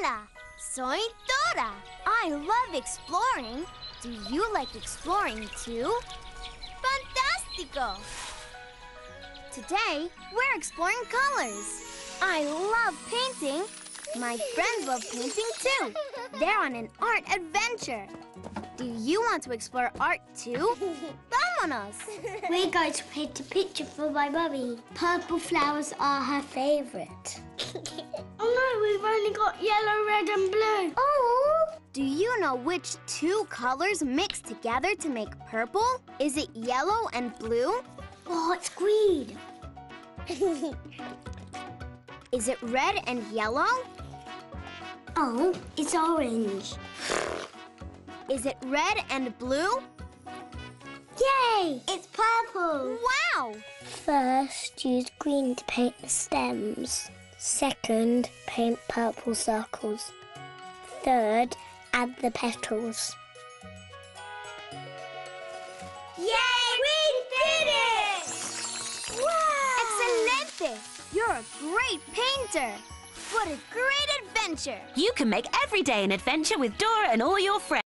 Hola, soy Dora. I love exploring. Do you like exploring too? Fantastico! Today, we're exploring colors. I love painting. My friends love painting too. They're on an art adventure. Do you want to explore art too? Vámonos! We're going to paint a picture for my mummy. Purple flowers are her favourite. no, we've only got yellow, red and blue. Oh! Do you know which two colors mix together to make purple? Is it yellow and blue? Oh, it's green. Is it red and yellow? Oh, it's orange. Is it red and blue? Yay! It's purple. Wow! First, use green to paint the stems. Second, paint purple circles. Third, add the petals. Yay! We did it! Wow! Excelente! You're a great painter. What a great adventure! You can make every day an adventure with Dora and all your friends.